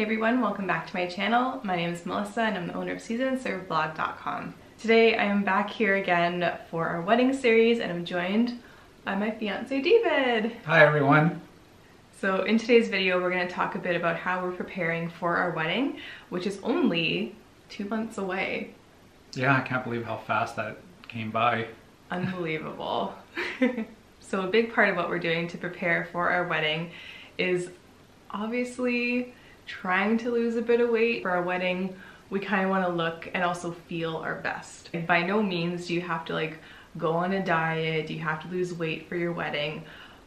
Hey everyone, welcome back to my channel. My name is Melissa and I'm the owner of SeasonServeBlog.com. Today I am back here again for our wedding series and I'm joined by my fiance David. Hi everyone. So in today's video we're going to talk a bit about how we're preparing for our wedding, which is only two months away. Yeah, I can't believe how fast that came by. Unbelievable. so a big part of what we're doing to prepare for our wedding is obviously trying to lose a bit of weight for our wedding. We kind of want to look and also feel our best. And by no means do you have to like go on a diet, do you have to lose weight for your wedding.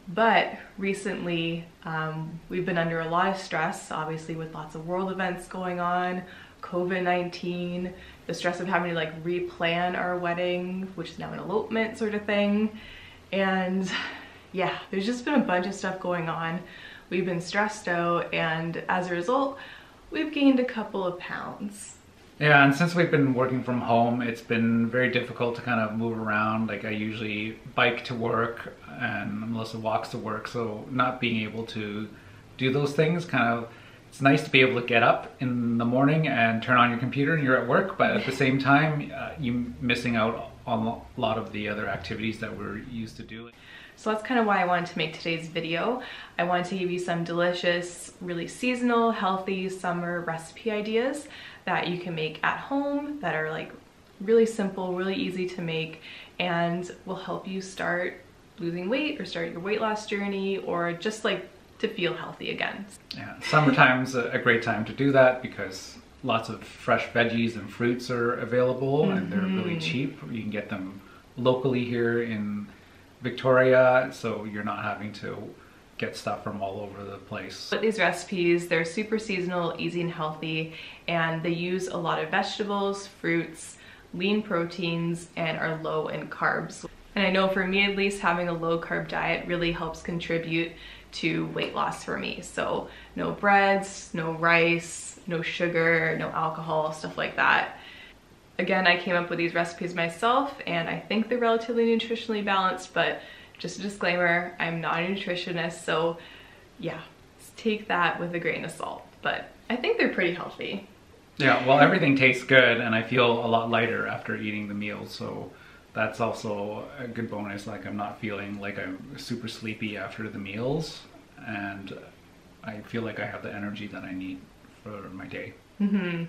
But recently, um, we've been under a lot of stress, obviously with lots of world events going on, COVID-19, the stress of having to like replan our wedding, which is now an elopement sort of thing. And yeah, there's just been a bunch of stuff going on. We've been stressed out and as a result, we've gained a couple of pounds. Yeah, and since we've been working from home, it's been very difficult to kind of move around. Like I usually bike to work and Melissa walks to work, so not being able to do those things kind of it's nice to be able to get up in the morning and turn on your computer and you're at work, but at the same time, uh, you're missing out on a lot of the other activities that we're used to doing. So that's kind of why I wanted to make today's video. I wanted to give you some delicious, really seasonal, healthy summer recipe ideas that you can make at home that are like really simple, really easy to make, and will help you start losing weight or start your weight loss journey or just like to feel healthy again. Yeah, summertime's a great time to do that because lots of fresh veggies and fruits are available mm-hmm. and they're really mm-hmm. cheap. You can get them locally here in Victoria, so you're not having to get stuff from all over the place. But these recipes, they're super seasonal, easy and healthy, and they use a lot of vegetables, fruits, lean proteins, and are low in carbs. And I know for me at least, having a low carb diet really helps contribute to weight loss for me. So no breads, no rice, no sugar, no alcohol, stuff like that. Again, I came up with these recipes myself and I think they're relatively nutritionally balanced, but just a disclaimer, I'm not a nutritionist, so yeah, take that with a grain of salt. But I think they're pretty healthy. Yeah, well, everything tastes good and I feel a lot lighter after eating the meals, so that's also a good bonus. Like I'm not feeling like I'm super sleepy after the meals, and I feel like I have the energy that I need for my day. Mm-hmm.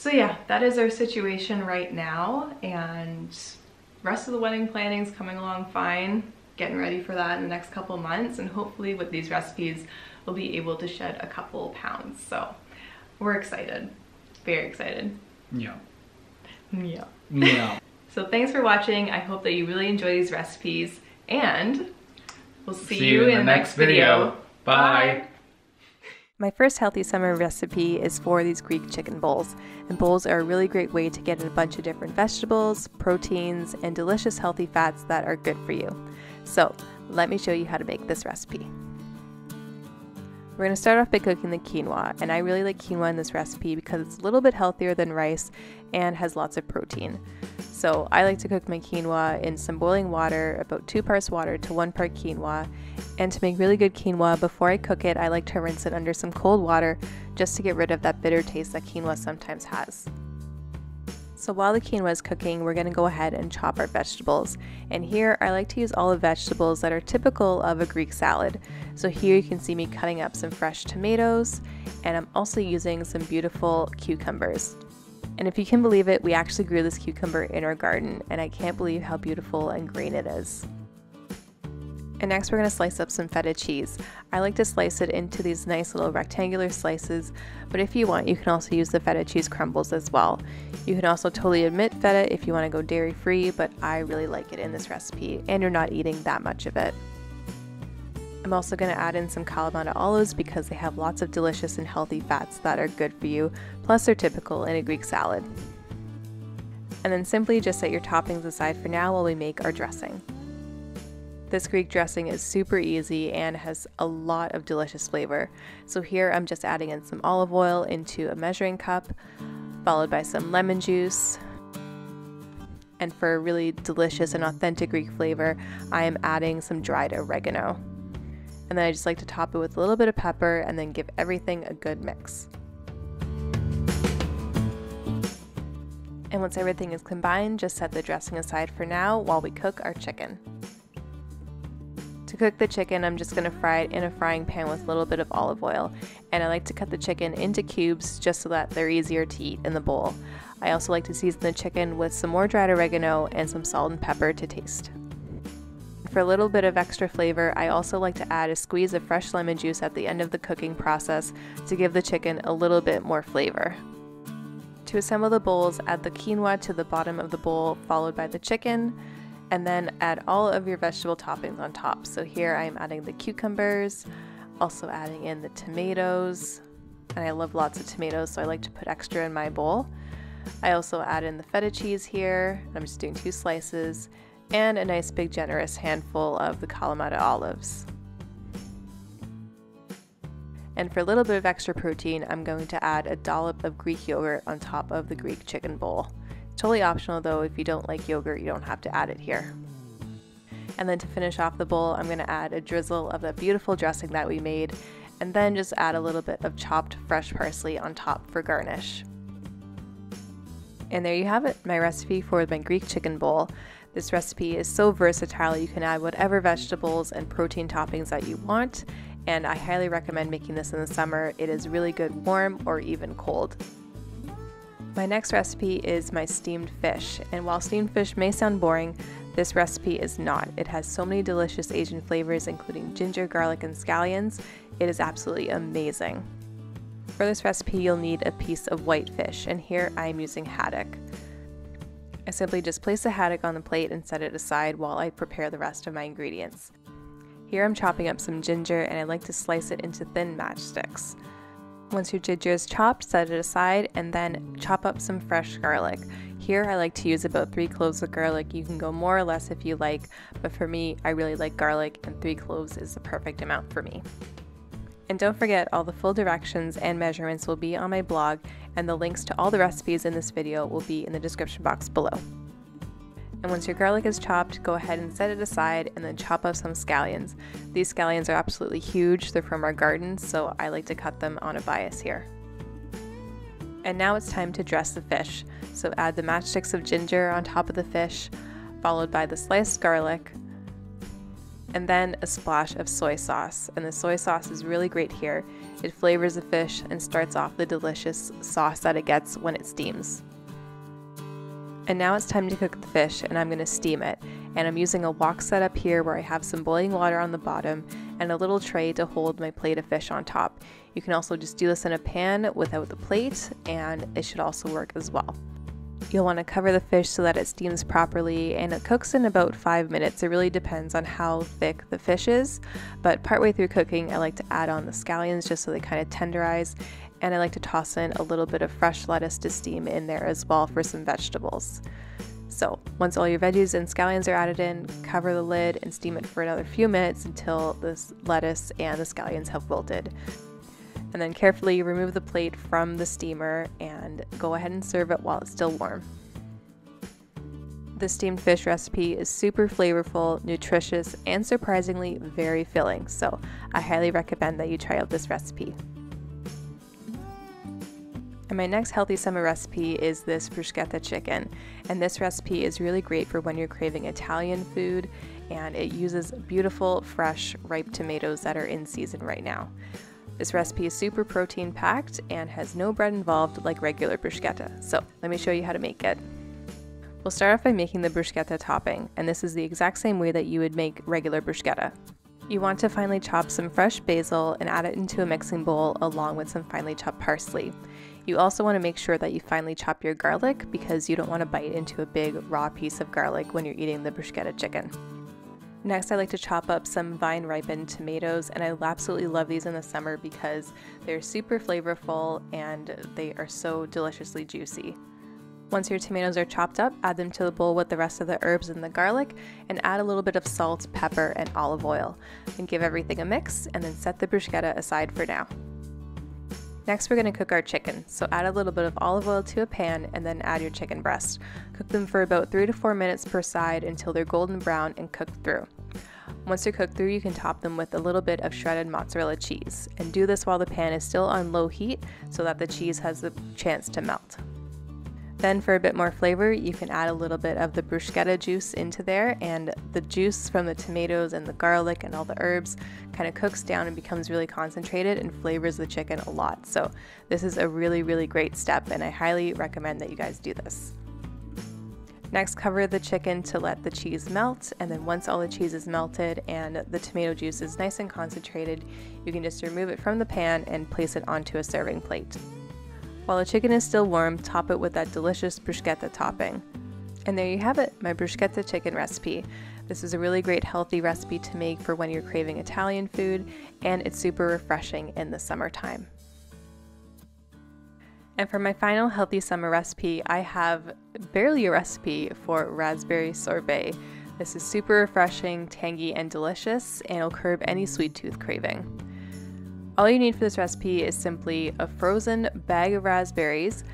So yeah, that is our situation right now, and rest of the wedding planning is coming along fine. Getting ready for that in the next couple months, and hopefully with these recipes, we'll be able to shed a couple pounds. So we're excited, very excited. Yeah. Yeah. Yeah. So thanks for watching. I hope that you really enjoy these recipes and we'll see, see you, in, the next video. video. Bye. Bye. My first healthy summer recipe is for these Greek chicken bowls. And bowls are a really great way to get a bunch of different vegetables, proteins, and delicious healthy fats that are good for you. So let me show you how to make this recipe. We're going to start off by cooking the quinoa, and I really like quinoa in this recipe because it's a little bit healthier than rice and has lots of protein. So I like to cook my quinoa in some boiling water, about two parts water to one part quinoa. And to make really good quinoa, before I cook it, I like to rinse it under some cold water just to get rid of that bitter taste that quinoa sometimes has. So while the quinoa is cooking, we're going to go ahead and chop our vegetables. And here I like to use all the vegetables that are typical of a Greek salad. So here you can see me cutting up some fresh tomatoes, and I'm also using some beautiful cucumbers. And if you can believe it, we actually grew this cucumber in our garden, and I can't believe how beautiful and green it is. And next we're going to slice up some feta cheese. I like to slice it into these nice little rectangular slices, but if you want, you can also use the feta cheese crumbles as well. You can also totally omit feta if you want to go dairy free, but I really like it in this recipe, and you're not eating that much of it. I'm also going to add in some Kalamata olives because they have lots of delicious and healthy fats that are good for you, plus they're typical in a Greek salad. And then simply just set your toppings aside for now while we make our dressing. This Greek dressing is super easy and has a lot of delicious flavor. So here I'm just adding in some olive oil into a measuring cup, followed by some lemon juice. And for a really delicious and authentic Greek flavor, I am adding some dried oregano. And then I just like to top it with a little bit of pepper and then give everything a good mix. And once everything is combined, just set the dressing aside for now while we cook our chicken. To cook the chicken, I'm just going to fry it in a frying pan with a little bit of olive oil. And I like to cut the chicken into cubes just so that they're easier to eat in the bowl. I also like to season the chicken with some more dried oregano and some salt and pepper to taste. For a little bit of extra flavor, I also like to add a squeeze of fresh lemon juice at the end of the cooking process to give the chicken a little bit more flavor. To assemble the bowls, add the quinoa to the bottom of the bowl, followed by the chicken, and then add all of your vegetable toppings on top. So here I'm adding the cucumbers, also adding in the tomatoes, and I love lots of tomatoes, so I like to put extra in my bowl. I also add in the feta cheese here, I'm just doing two slices, and a nice big generous handful of the Kalamata olives. And for a little bit of extra protein, I'm going to add a dollop of Greek yogurt on top of the Greek chicken bowl. Totally optional though, if you don't like yogurt, you don't have to add it here. And then to finish off the bowl, I'm going to add a drizzle of the beautiful dressing that we made, and then just add a little bit of chopped fresh parsley on top for garnish. And there you have it, my recipe for my Greek chicken bowl. This recipe is so versatile, you can add whatever vegetables and protein toppings that you want, and I highly recommend making this in the summer. It is really good warm or even cold. My next recipe is my steamed fish, and while steamed fish may sound boring, this recipe is not. It has so many delicious Asian flavors, including ginger, garlic, and scallions. It is absolutely amazing. For this recipe, you'll need a piece of white fish, and here I am using haddock. I simply just place the haddock on the plate and set it aside while I prepare the rest of my ingredients. Here I'm chopping up some ginger and I like to slice it into thin matchsticks. Once your ginger is chopped, set it aside and then chop up some fresh garlic. Here I like to use about 3 cloves of garlic. You can go more or less if you like, but for me, I really like garlic and 3 cloves is the perfect amount for me. And don't forget, all the full directions and measurements will be on my blog, and the links to all the recipes in this video will be in the description box below. And once your garlic is chopped, go ahead and set it aside and then chop up some scallions. These scallions are absolutely huge, they're from our garden, so I like to cut them on a bias here. And now it's time to dress the fish. So add the matchsticks of ginger on top of the fish, followed by the sliced garlic, and then a splash of soy sauce. And the soy sauce is really great here. It flavors the fish and starts off the delicious sauce that it gets when it steams. And now it's time to cook the fish and I'm going to steam it. And I'm using a wok setup here where I have some boiling water on the bottom and a little tray to hold my plate of fish on top. You can also just do this in a pan without the plate and it should also work as well. You'll want to cover the fish so that it steams properly and it cooks in about 5 minutes. It really depends on how thick the fish is, but partway through cooking I like to add on the scallions just so they kind of tenderize and I like to toss in a little bit of fresh lettuce to steam in there as well for some vegetables. So, once all your veggies and scallions are added in, cover the lid and steam it for another few minutes until the lettuce and the scallions have wilted. And then carefully remove the plate from the steamer and go ahead and serve it while it's still warm. The steamed fish recipe is super flavorful, nutritious, and surprisingly very filling, so I highly recommend that you try out this recipe. And my next healthy summer recipe is this bruschetta chicken. And this recipe is really great for when you're craving Italian food and it uses beautiful, fresh, ripe tomatoes that are in season right now. This recipe is super protein packed and has no bread involved like regular bruschetta. So let me show you how to make it. We'll start off by making the bruschetta topping, and this is the exact same way that you would make regular bruschetta. You want to finely chop some fresh basil and add it into a mixing bowl along with some finely chopped parsley. You also want to make sure that you finely chop your garlic because you don't want to bite into a big raw piece of garlic when you're eating the bruschetta chicken. Next, I like to chop up some vine ripened tomatoes, and I absolutely love these in the summer because they're super flavorful and they are so deliciously juicy. Once your tomatoes are chopped up, add them to the bowl with the rest of the herbs and the garlic, and add a little bit of salt, pepper, and olive oil. And give everything a mix, and then set the bruschetta aside for now. Next, we're going to cook our chicken. So add a little bit of olive oil to a pan and then add your chicken breast. Cook them for about 3 to 4 minutes per side until they're golden brown and cooked through. Once they're cooked through, you can top them with a little bit of shredded mozzarella cheese. And do this while the pan is still on low heat so that the cheese has the chance to melt. Then for a bit more flavor, you can add a little bit of the bruschetta juice into there and the juice from the tomatoes and the garlic and all the herbs kind of cooks down and becomes really concentrated and flavors the chicken a lot. So this is a really, really great step and I highly recommend that you guys do this. Next, cover the chicken to let the cheese melt, and then once all the cheese is melted and the tomato juice is nice and concentrated, you can just remove it from the pan and place it onto a serving plate. While the chicken is still warm, top it with that delicious bruschetta topping. And there you have it, my bruschetta chicken recipe. This is a really great healthy recipe to make for when you're craving Italian food, and it's super refreshing in the summertime. And for my final healthy summer recipe, I have barely a recipe for raspberry sorbet. This is super refreshing, tangy, and delicious, and will curb any sweet tooth craving. All you need for this recipe is simply a frozen bag of raspberries,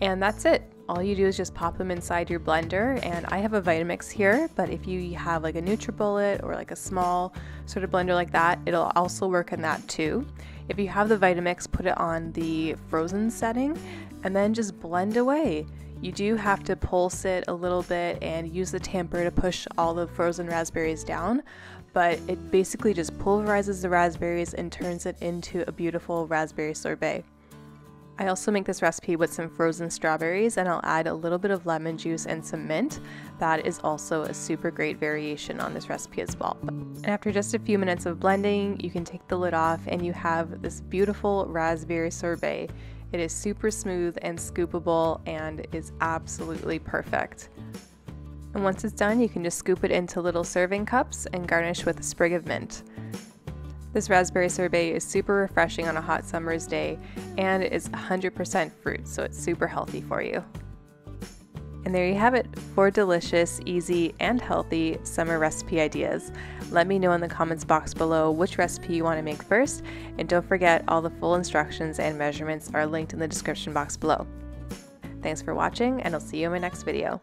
and that's it. All you do is just pop them inside your blender, and I have a Vitamix here, but if you have like a NutriBullet or like a small sort of blender like that, it'll also work in that too. If you have the Vitamix, put it on the frozen setting, and then just blend away. You do have to pulse it a little bit and use the tamper to push all the frozen raspberries down, but it basically just pulverizes the raspberries and turns it into a beautiful raspberry sorbet. I also make this recipe with some frozen strawberries and I'll add a little bit of lemon juice and some mint. That is also a super great variation on this recipe as well. And after just a few minutes of blending, you can take the lid off and you have this beautiful raspberry sorbet. It is super smooth and scoopable and is absolutely perfect. And once it's done, you can just scoop it into little serving cups and garnish with a sprig of mint. This raspberry sorbet is super refreshing on a hot summer's day and is 100% fruit, so it's super healthy for you. And there you have it, four delicious, easy, and healthy summer recipe ideas. Let me know in the comments box below which recipe you want to make first, and don't forget all the full instructions and measurements are linked in the description box below. Thanks for watching, and I'll see you in my next video.